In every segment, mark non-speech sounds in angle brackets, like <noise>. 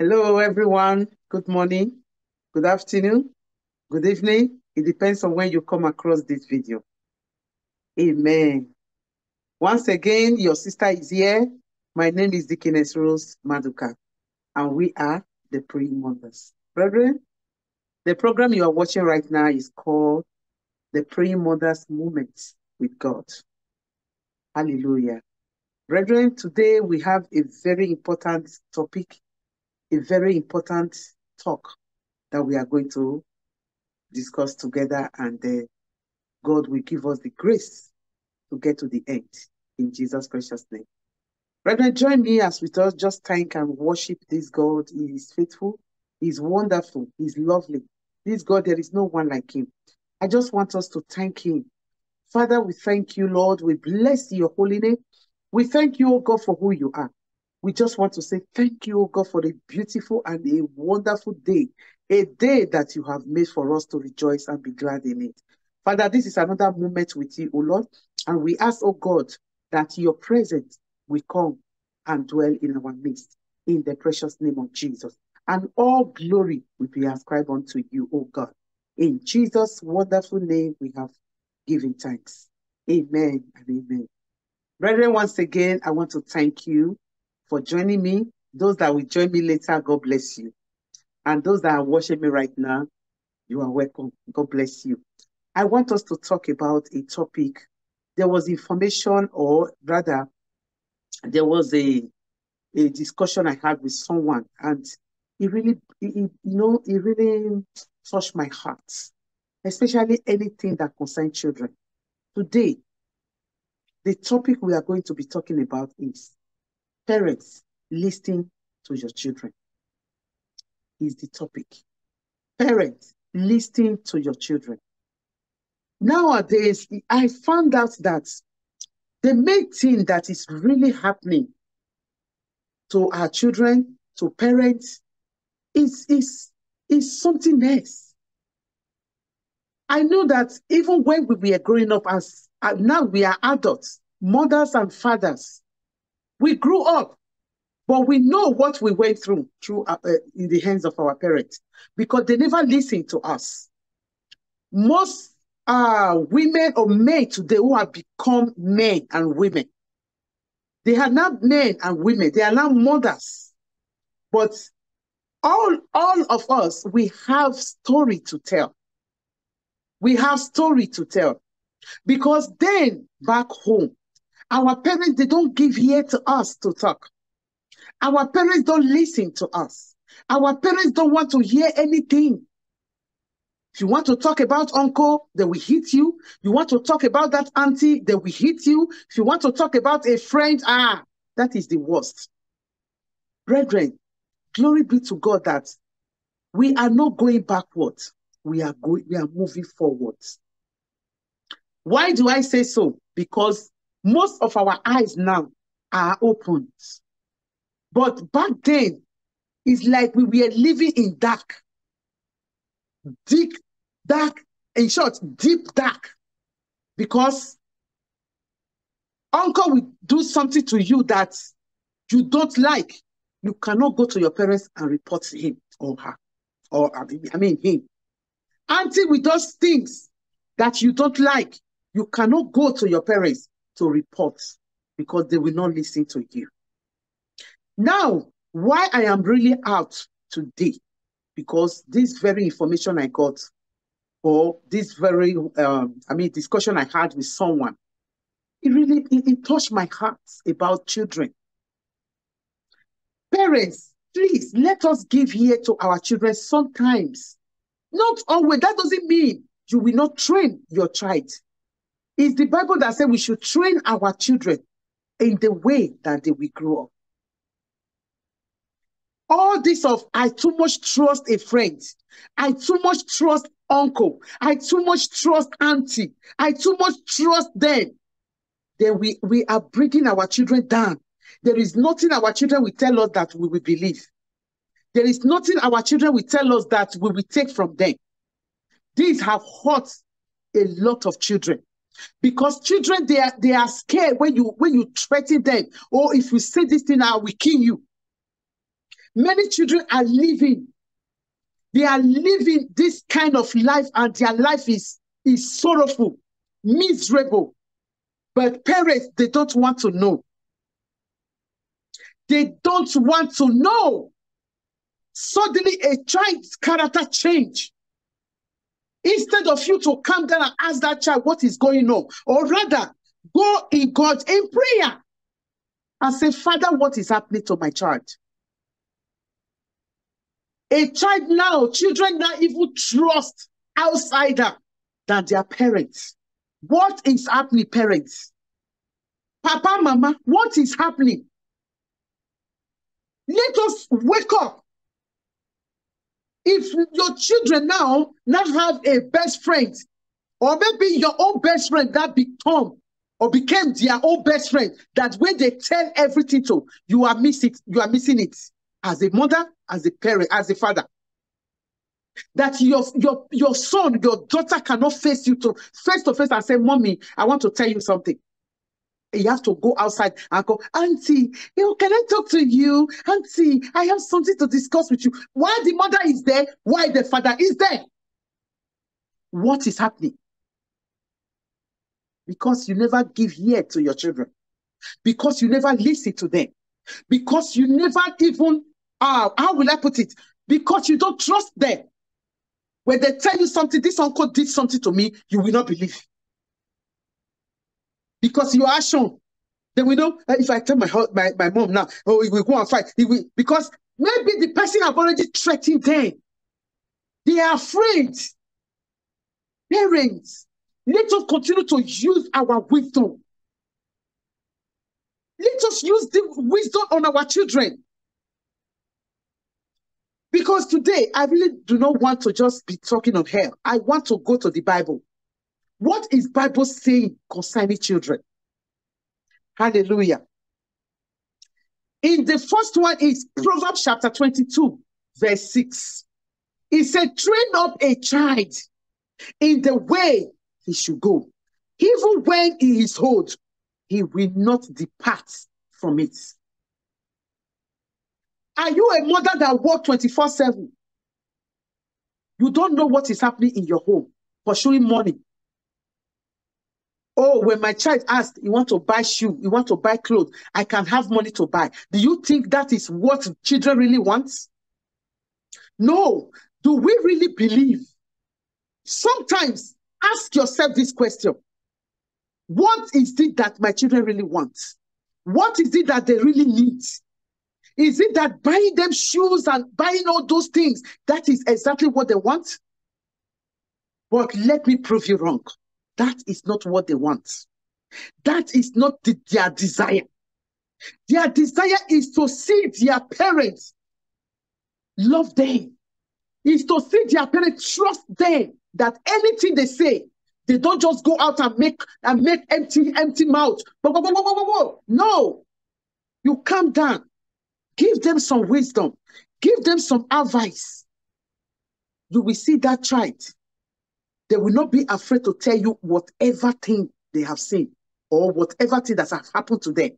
Hello, everyone. Good morning, good afternoon, good evening. It depends on when you come across this video. Amen. Once again, your sister is here. My name is Deaconess Rose Maduka, and we are the Praying Mothers. Brethren, the program you are watching right now is called the Praying Mothers Moments with God. Hallelujah. Brethren, today we have a very important topic, a very important talk that we are going to discuss together, and God will give us the grace to get to the end in Jesus' precious name. Brethren, join me as we just thank and worship this God. He is faithful, He is wonderful, He is lovely. This God, there is no one like Him. I just want us to thank Him. Father, we thank you, Lord. We bless your holy name. We thank you, O God, for who you are. We just want to say thank you, God, for a beautiful and a wonderful day, a day that you have made for us to rejoice and be glad in it. Father, this is another moment with you, O Lord, and we ask, O God, that your presence will come and dwell in our midst in the precious name of Jesus. And all glory will be ascribed unto you, O God. In Jesus' wonderful name, we have given thanks. Amen and amen. Brethren, once again, I want to thank you for joining me. Those that will join me later, God bless you. And those that are watching me right now, you are welcome. God bless you. I want us to talk about a topic. There was information, or rather, there was a, a discussion I had with someone, and it really, it, you know, it really touched my heart, especially anything that concerns children. Today, the topic we are going to be talking about is parents listening to your children. Is the topic. Parents listening to your children. Nowadays, I found out that the main thing that is really happening to our children, to parents, is, is, is something else. I know that even when we were growing up as uh, now we are adults, mothers and fathers, we grew up, but we know what we went through through uh, uh, in the hands of our parents because they never listened to us. Most uh, women or men today who have become men and women, they are not men and women, they are now mothers. But all, all of us, we have story to tell. We have story to tell. Because then back home, our parents, they don't give ear to us to talk. Our parents don't listen to us. Our parents don't want to hear anything. If you want to talk about uncle, they will hit you. You want to talk about that auntie, they will hit you. If you want to talk about a friend, ah, that is the worst. Brethren, glory be to God that we are not going backwards. We are going, we are moving forwards. Why do I say so? Because most of our eyes now are opened. But back then, it's like we were living in dark. Deep, dark, in short, deep dark. Because uncle will do something to you that you don't like. You cannot go to your parents and report him or her. Or I mean him. Auntie with those things that you don't like. You cannot go to your parents to report because they will not listen to you. Now, why I am really out today, because this very information I got, or this very, um, I mean, discussion I had with someone, it really, it, it touched my heart about children. Parents, please let us give ear to our children sometimes. Not always. That doesn't mean you will not train your child. It's the Bible that says we should train our children in the way that they will grow up. All this of I too much trust a friend, I too much trust uncle, I too much trust auntie, I too much trust them. Then we, we are bringing our children down. There is nothing our children will tell us that we will believe. There is nothing our children will tell us that we will take from them. These have hurt a lot of children because children they are they are scared when you when you threaten them or if you say this thing i will kill you Many children are living. They are living this kind of life, and their life is, is sorrowful, miserable. But parents, they don't want to know. They don't want to know. Suddenly, a child's character change. Instead of you to come down and ask that child what is going on, or rather, go in God in prayer and say, Father, what is happening to my child? A child now, children now even trust outsider than their parents. What is happening, parents? Papa, mama, what is happening? Let us wake up. If your children now not have a best friend, or maybe your own best friend that become or became their own best friend, that when they tell everything to, you are missing you are missing it as a mother, as a parent, as a father. That your your your son, your daughter cannot face you to face to face and say, Mommy, I want to tell you something. You have to go outside and go, Auntie, you can I talk to you? Auntie, I have something to discuss with you. Why the mother is there, why the father is there? What is happening? Because you never give ear to your children. Because you never listen to them. Because you never even, uh, how will I put it? Because you don't trust them. When they tell you something, this uncle did something to me, you will not believe because you are shown. Then we know if I tell my my, my mom now, oh, will go and fight. He will, because maybe the person have already threatened them. They are afraid. Parents, let us continue to use our wisdom. Let us use the wisdom on our children. Because today, I really do not want to just be talking on hell. I want to go to the Bible. What is Bible saying concerning children? Hallelujah. In the first one is Proverbs chapter 22, verse 6. It said, train up a child in the way he should go. Even when he is old, he will not depart from it. Are you a mother that works 24 7? You don't know what is happening in your home, pursuing money, Oh, when my child asks, you want to buy shoe, you want to buy clothes, I can have money to buy. Do you think that is what children really want? No. Do we really believe? Sometimes ask yourself this question. What is it that my children really want? What is it that they really need? Is it that buying them shoes and buying all those things, that is exactly what they want? But let me prove you wrong. That is not what they want. That is not the, their desire. Their desire is to see their parents love them, is to see their parents trust them that anything they say, they don't just go out and make and make empty, empty mouth. No, you calm down, give them some wisdom, give them some advice. You will see that child they will not be afraid to tell you whatever thing they have seen or whatever thing that has happened to them.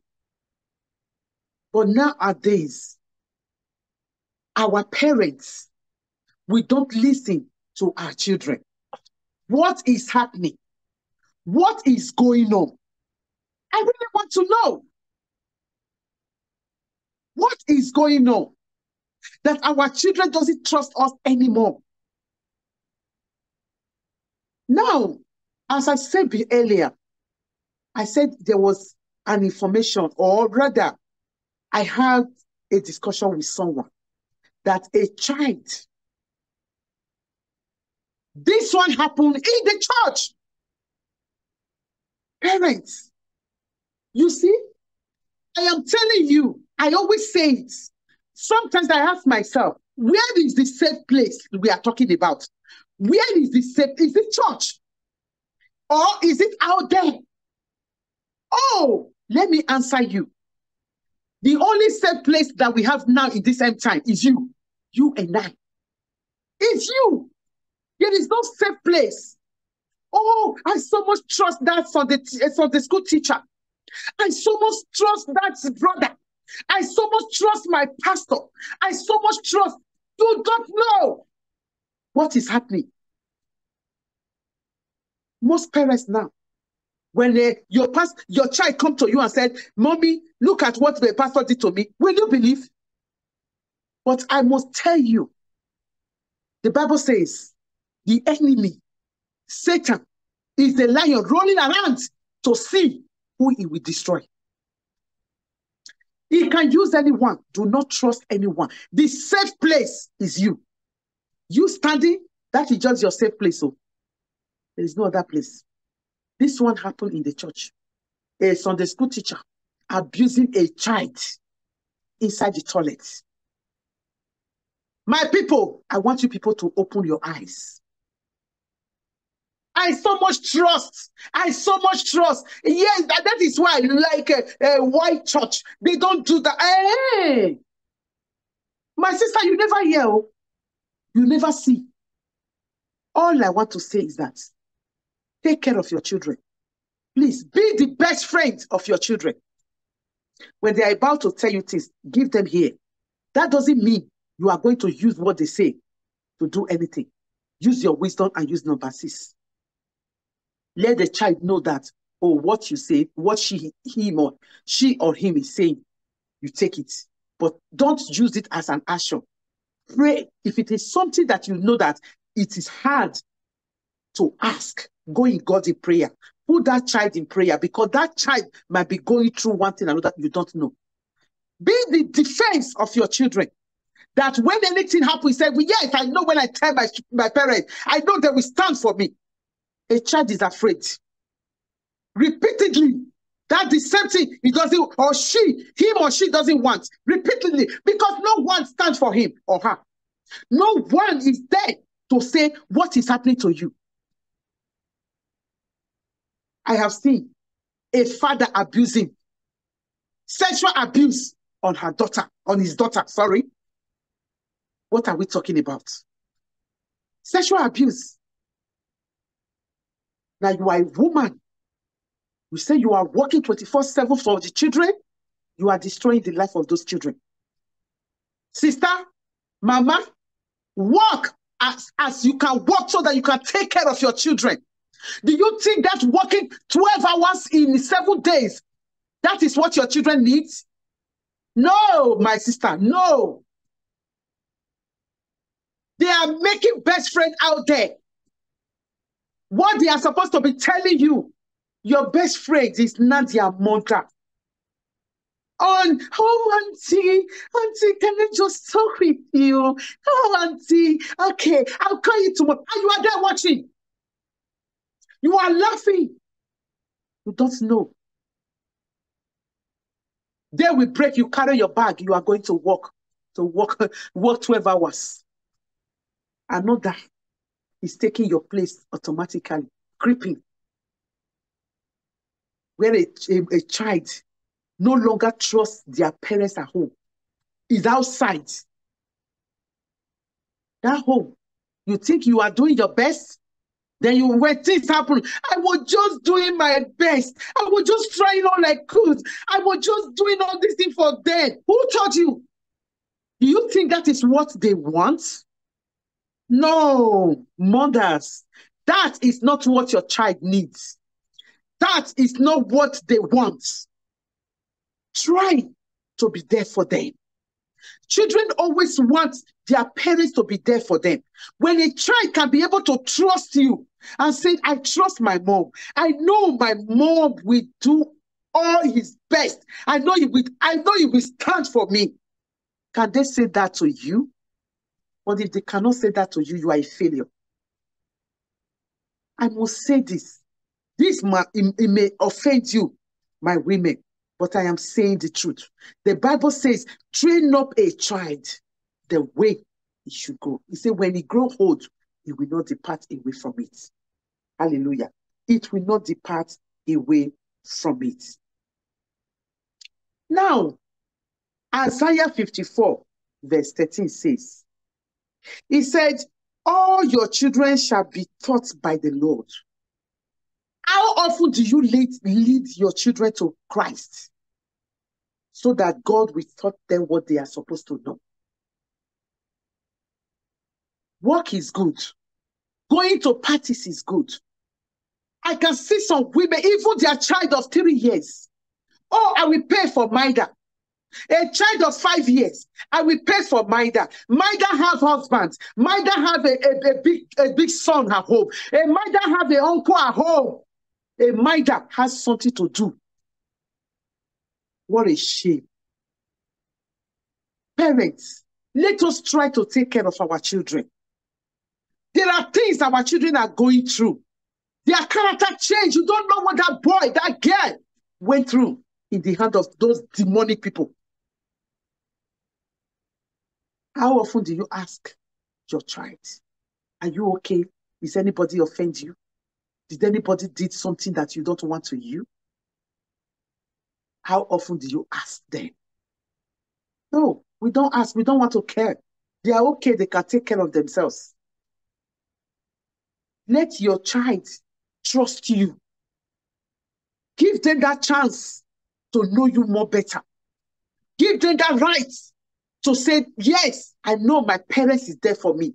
But nowadays, our parents, we don't listen to our children. What is happening? What is going on? I really want to know. What is going on? That our children doesn't trust us anymore. Now, as I said earlier, I said there was an information, or rather, I had a discussion with someone that a child, this one happened in the church. Parents, you see, I am telling you, I always say it. Sometimes I ask myself, where is the safe place we are talking about? Where is the safe? Is it church? Or is it out there? Oh, let me answer you. The only safe place that we have now in this end time is you. You and I. It's you. There is no safe place. Oh, I so much trust that Sunday, Sunday eh, school teacher. I so much trust that brother. I so much trust my pastor. I so much trust. You don't know what is happening. Most parents now, when your past, your child come to you and said, "Mommy, look at what the pastor did to me," will you believe? But I must tell you, the Bible says, the enemy, Satan, is a lion rolling around to see who he will destroy. He can use anyone. Do not trust anyone. The safe place is you. You standing, that is just your safe place. So there is no other place. This one happened in the church. A Sunday school teacher abusing a child inside the toilet. My people, I want you people to open your eyes. I so much trust. I so much trust. Yes, that, that is why like a, a white church. They don't do that. Hey, my sister, you never hear. Oh. You never see. All I want to say is that take care of your children. Please be the best friend of your children. When they are about to tell you things, give them here. That doesn't mean you are going to use what they say to do anything. Use your wisdom and use number six. Let the child know that, oh, what you say, what she, him or she or him is saying, you take it. But don't use it as an action. Pray. If it is something that you know that it is hard to ask, go in God in prayer. Put that child in prayer because that child might be going through one thing another you don't know. Be the defense of your children. That when anything happens, say, well, yes, I know when I tell my, my parents, I know they will stand for me. A child is afraid. Repeatedly, that the same thing he doesn't, or she, him or she doesn't want. Repeatedly, because no one stands for him or her. No one is there to say what is happening to you. I have seen a father abusing sexual abuse on her daughter, on his daughter, sorry. What are we talking about? Sexual abuse. Now you are a woman. You say you are working 24-7 for the children. You are destroying the life of those children. Sister, mama, work as, as you can work so that you can take care of your children. Do you think that working 12 hours in seven days, that is what your children need? No, my sister, no. They are making best friends out there. What they are supposed to be telling you, your best friend is not their mother. On, oh, auntie, auntie, can I just talk with you? Oh, auntie, okay, I'll call you tomorrow. And you are there watching. You are laughing. You don't know. They will break, you carry your bag, you are going to walk, to work, <laughs> work 12 hours. Another is taking your place automatically, creeping. Where a, a, a child no longer trusts their parents at home, is outside. That home, you think you are doing your best, then you when things happen, I was just doing my best. I was just trying all I could. I was just doing all this thing for them. Who taught you? Do you think that is what they want? No, mothers, that is not what your child needs. That is not what they want. Try to be there for them. Children always want their parents to be there for them. When a child can be able to trust you and say, I trust my mom. I know my mom will do all his best. I know he will, I know he will stand for me. Can they say that to you? But if they cannot say that to you, you are a failure. I must say this. This it may offend you, my women, but I am saying the truth. The Bible says, train up a child the way he should go. He said, when he grow old, he will not depart away from it. Hallelujah. It will not depart away from it. Now, Isaiah 54, verse 13 says, he said, All your children shall be taught by the Lord. How often do you lead, lead your children to Christ? so that God will taught them what they are supposed to know. Work is good. Going to parties is good. I can see some women, even their child of three years. Oh, I will pay for Maida. A child of five years, I will pay for Maida. Maida have husbands. Maida have a, a, a, big, a big son at home. Maida have an uncle at home. A Maida has something to do. What a shame. Parents, let us try to take care of our children. There are things our children are going through. Their character change. You don't know what that boy, that girl went through in the hand of those demonic people. How often do you ask your child, are you okay? Is anybody offend you? Did anybody did something that you don't want to you? How often do you ask them? No, we don't ask. We don't want to care. They are okay. They can take care of themselves. Let your child trust you. Give them that chance to know you more better. Give them that right to say, yes, I know my parents is there for me.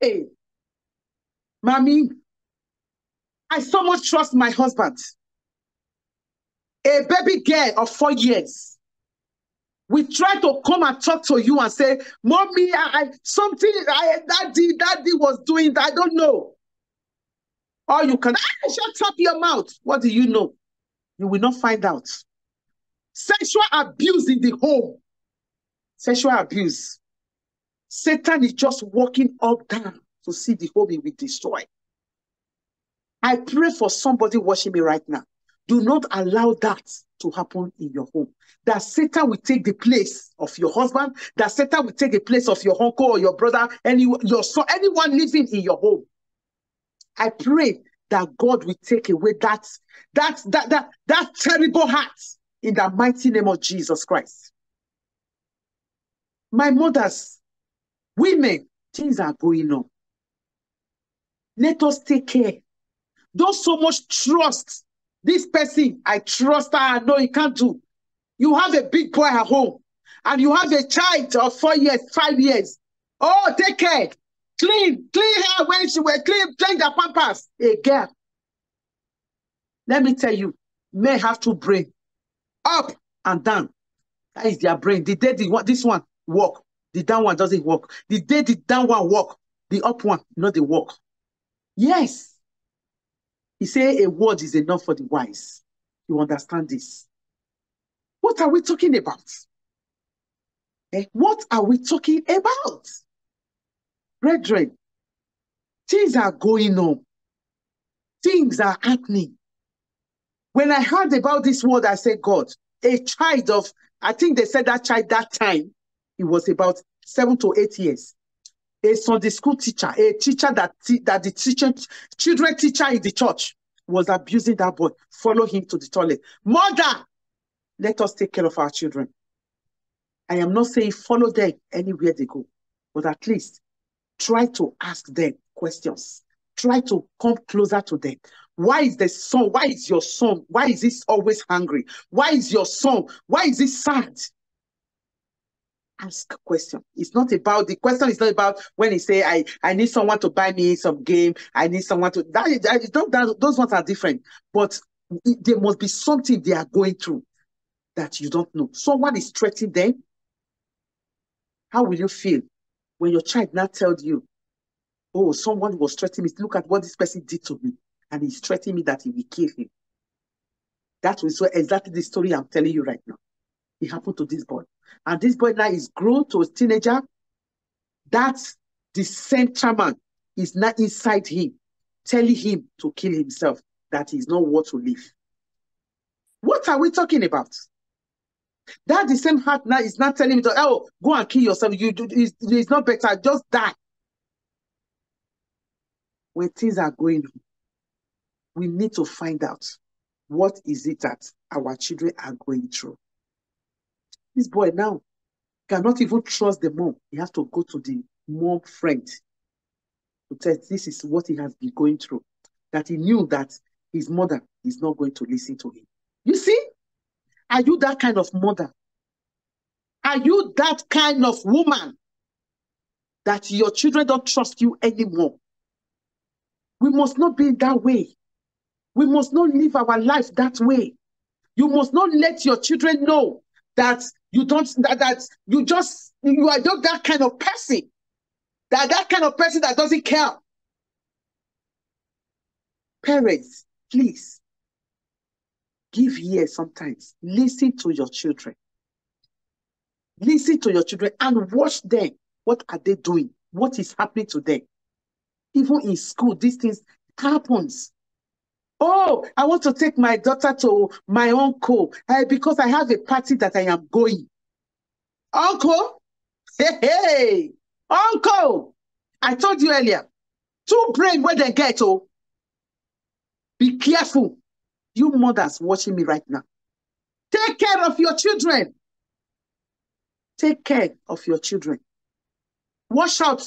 Hey, mommy, I so much trust my husband. A baby girl of four years. We try to come and talk to you and say, Mommy, I, I something I daddy, daddy was doing that. I don't know. Or you can ah, shut up your mouth. What do you know? You will not find out. Sexual abuse in the home. Sexual abuse. Satan is just walking up down to see the home will destroy. I pray for somebody watching me right now. Do not allow that to happen in your home. That Satan will take the place of your husband, that Satan will take the place of your uncle or your brother, any your son, anyone living in your home. I pray that God will take away that, that, that, that, that terrible heart in the mighty name of Jesus Christ. My mothers, women, things are going on. Let us take care. Don't so much trust this person. I trust her. No, he can't do. You have a big boy at home and you have a child of four years, five years. Oh, take care. Clean, clean her when she will clean, change the pampers. A girl. Let me tell you, men have to brain. Up and down. That is their brain. The day the, this one work, the down one doesn't work. The day the down one work, the up one, not the work. Yes. He said a word is enough for the wise. You understand this? What are we talking about? Eh? What are we talking about? Brethren, things are going on. Things are happening. When I heard about this word, I said, God, a child of, I think they said that child that time, it was about seven to eight years. A Sunday school teacher, a teacher that, that the teacher, children teacher in the church was abusing that boy. Follow him to the toilet. Mother, let us take care of our children. I am not saying follow them anywhere they go, but at least try to ask them questions. Try to come closer to them. Why is the son? Why is your son? Why is he always hungry? Why is your son? Why is he sad? Ask a question. It's not about the question. Is not about when he say, "I I need someone to buy me some game. I need someone to." That, that, that those ones are different. But there must be something they are going through that you don't know. Someone is threatening them. How will you feel when your child now tells you, oh, someone was threatening me. Look at what this person did to me. And he's threatening me that he will kill him. That was exactly the story I'm telling you right now. It happened to this boy. And this boy now is grown to a teenager. That's the same chairman is not inside him, telling him to kill himself, that he's not worth to live. What are we talking about? That the same heart now is not telling me to, oh, go and kill yourself. You do it's, it's not better, just die. When things are going on, we need to find out what is it that our children are going through. This boy now cannot even trust the mom. He has to go to the mom friend to tell this is what he has been going through. That he knew that his mother is not going to listen to him. You see? Are you that kind of mother? Are you that kind of woman that your children don't trust you anymore? We must not be that way. We must not live our life that way. You must not let your children know that you don't that, that you just you are just that kind of person. That that kind of person that doesn't care. Parents, please give ear sometimes. Listen to your children. Listen to your children and watch them. What are they doing? What is happening to them? Even in school, these things happens. Oh, I want to take my daughter to my uncle uh, because I have a party that I am going. Uncle, <laughs> hey, hey, uncle. I told you earlier, two brain where they get, oh. Be careful. You mothers watching me right now. Take care of your children. Take care of your children. Watch out.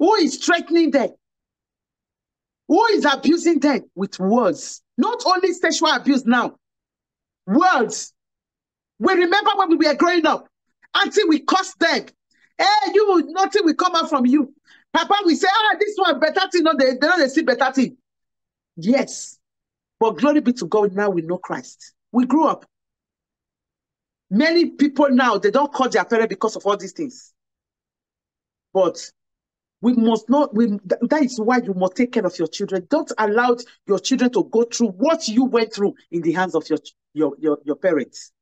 Who is threatening them? Who is abusing them with words? Not only sexual abuse now, words. We remember when we were growing up, until we cursed them. Hey, you, nothing will come out from you. Papa, we say, ah, this one better thing, no, they, they don't see better thing. Yes. But glory be to God, now we know Christ. We grew up. Many people now, they don't call their parents because of all these things. But we must not, we, that is why you must take care of your children. Don't allow your children to go through what you went through in the hands of your, your, your, your parents.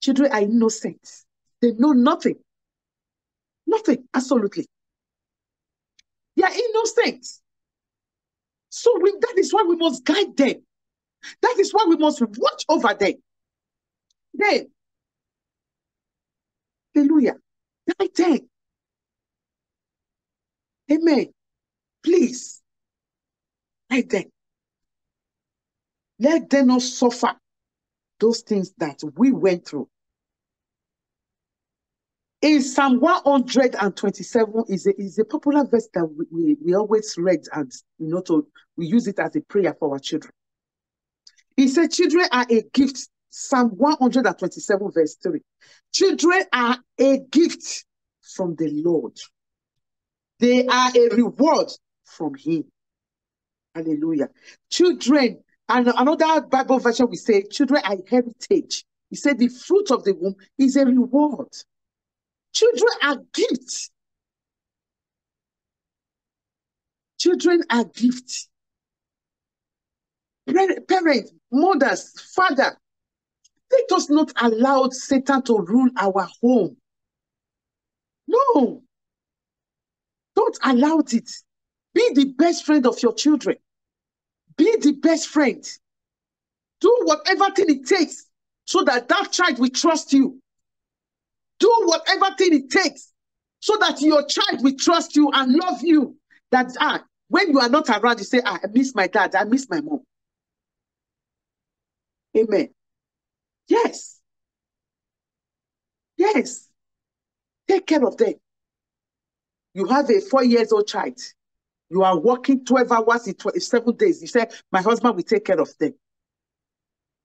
Children are innocent. They know nothing. Nothing, absolutely. They are innocent. So we, that is why we must guide them. That is why we must watch over them. Then, hallelujah, guide them. Amen. Please, guide them. Let them not suffer those things that we went through. In Psalm 127 is a, is a popular verse that we, we, we always read and you know to, we use it as a prayer for our children. He said, Children are a gift. Psalm 127, verse 3. Children are a gift from the Lord. They are a reward from Him. Hallelujah. Children, and another Bible version we say, children are heritage. He said the fruit of the womb is a reward. Children are gifts. Children are gifts. Parents, mothers, father, let us not allow Satan to rule our home. No. Don't allow it. Be the best friend of your children. Be the best friend. Do whatever thing it takes so that that child will trust you. Do whatever thing it takes so that your child will trust you and love you. That ah, when you are not around, you say, ah, I miss my dad, I miss my mom. Amen. Yes. Yes. Take care of them. You have a four years old child. You are working 12 hours in 12, seven days. You say, My husband will take care of them.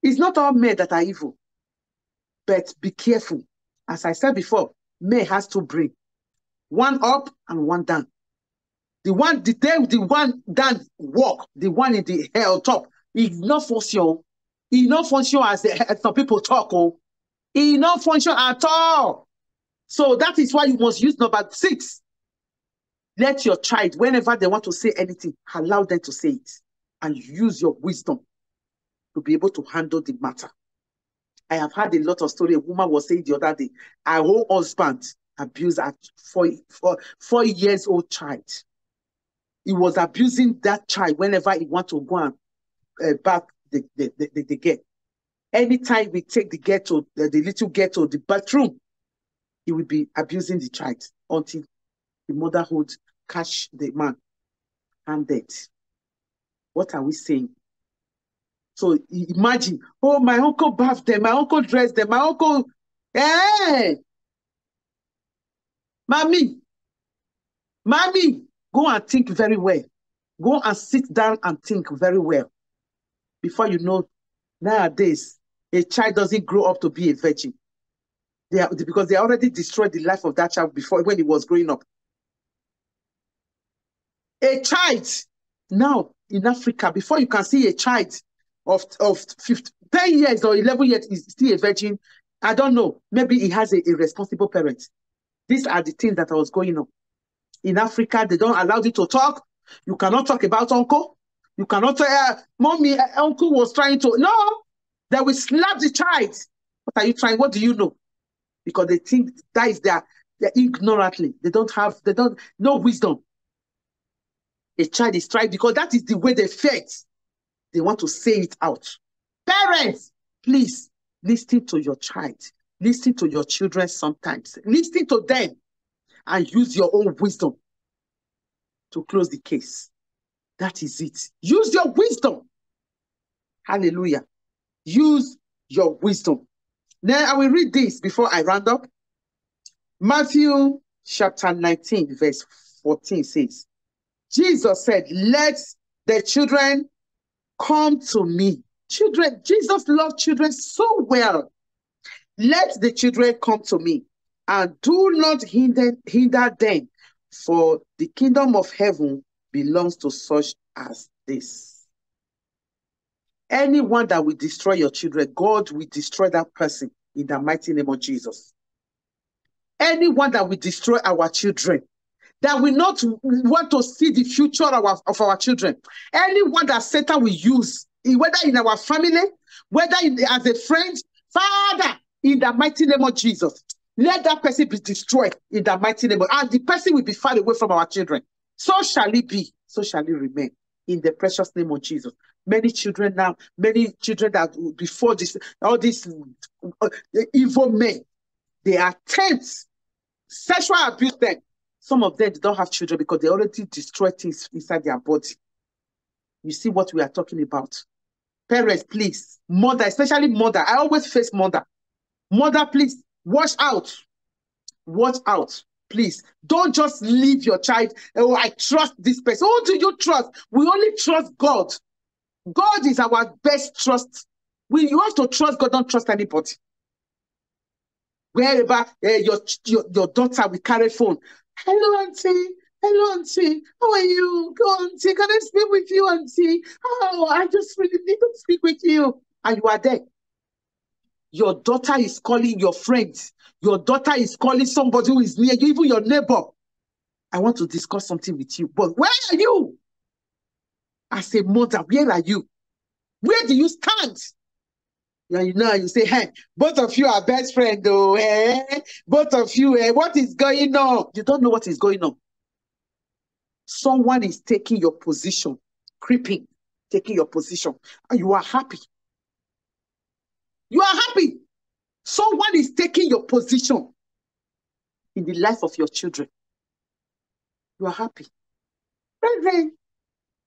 It's not all men that are evil, but be careful. As I said before, May has to bring one up and one down. The one, the day the one down walk, the one in the hell top, is not function. He not function as, the, <laughs> as some people talk. Oh, he not function at all. So that is why you must use number six. Let your child, whenever they want to say anything, allow them to say it, and use your wisdom to be able to handle the matter. I have had a lot of story. A woman was saying the other day, her whole husband abused her four, four, four years old child. He was abusing that child whenever he want to go and uh, back the, the, the, the, girl. Anytime we take the girl to the, the little girl to the bathroom, he will be abusing the child until the motherhood catch the man and dead. What are we saying? So imagine, oh, my uncle bathed them, my uncle dressed them, my uncle, hey, mommy, mommy, go and think very well. Go and sit down and think very well before you know Nowadays, a child doesn't grow up to be a virgin. They are, because they already destroyed the life of that child before when he was growing up. A child now in Africa, before you can see a child of, of 50, 10 years or 11 years is still a virgin, I don't know. Maybe he has a irresponsible parent. These are the things that I was going on. In Africa, they don't allow you to talk. You cannot talk about uncle. You cannot say, uh, mommy, uh, uncle was trying to. No, they will slap the child. What are you trying? What do you know? Because they think that is their, they're ignorantly. They don't have, they don't, no wisdom. A child is trying because that is the way they felt. They want to say it out. Parents, please listen to your child. Listen to your children sometimes. Listen to them and use your own wisdom to close the case. That is it. Use your wisdom. Hallelujah. Use your wisdom. Now I will read this before I round up. Matthew chapter 19, verse 14 says, Jesus said, Let the children come to me. Children, Jesus loved children so well. Let the children come to me and do not hinder, hinder them, for the kingdom of heaven belongs to such as this. Anyone that will destroy your children, God will destroy that person in the mighty name of Jesus. Anyone that will destroy our children, that will not want to see the future of our, of our children, anyone that Satan will use, whether in our family, whether in, as a friend, Father, in the mighty name of Jesus, let that person be destroyed in the mighty name of, and the person will be far away from our children. So shall it be, so shall it remain in the precious name of Jesus. Many children now, many children that before this, all these uh, evil men, they attempt sexual abuse them. Some of them don't have children because they already destroy things inside their body. You see what we are talking about. Parents, please, mother, especially mother. I always face mother. Mother, please, watch out. Watch out. Please don't just leave your child. Oh, I trust this person. Who do you trust? We only trust God. God is our best trust. We you have to trust God, don't trust anybody. Wherever uh, your, your your daughter will carry phone. Hello, auntie. Hello, auntie. How are you? Go, auntie. Can I speak with you, auntie? Oh, I just really need to speak with you. And you are there. Your daughter is calling your friends. Your daughter is calling somebody who is near you, even your neighbor. I want to discuss something with you. But where are you? As a mother, where are you? Where do you stand? Yeah, you know, you say, hey, both of you are best friends, though. Eh? Both of you, eh? what is going on? You don't know what is going on. Someone is taking your position, creeping, taking your position, and you are happy. You are happy. Someone is taking your position in the life of your children. You are happy. Brethren,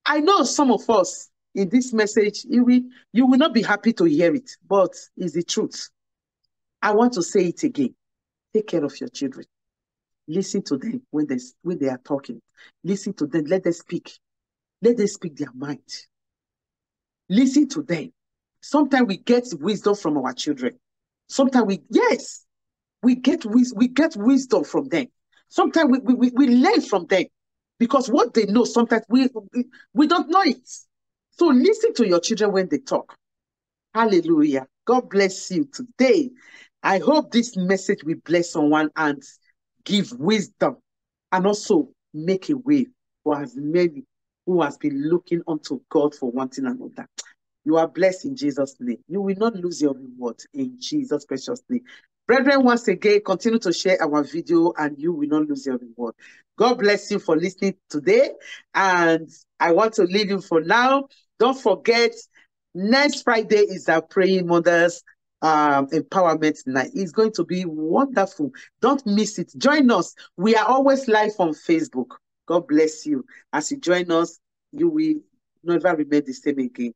I know some of us in this message, you will, you will not be happy to hear it, but it's the truth. I want to say it again. Take care of your children. Listen to them when they, when they are talking. Listen to them. Let them speak. Let them speak their mind. Listen to them. Sometimes we get wisdom from our children. Sometimes we, yes, we get we get wisdom from them. Sometimes we, we, we learn from them because what they know, sometimes we, we, we don't know it. So listen to your children when they talk. Hallelujah. God bless you today. I hope this message will bless someone and give wisdom and also make a way for as many who has been looking unto God for one thing another. You are blessed in Jesus' name. You will not lose your reward in Jesus' precious name. Brethren, once again, continue to share our video and you will not lose your reward. God bless you for listening today. And I want to leave you for now. Don't forget, next Friday is our Praying Mothers um, Empowerment Night. It's going to be wonderful. Don't miss it. Join us. We are always live on Facebook. God bless you. As you join us, you will never remain the same again.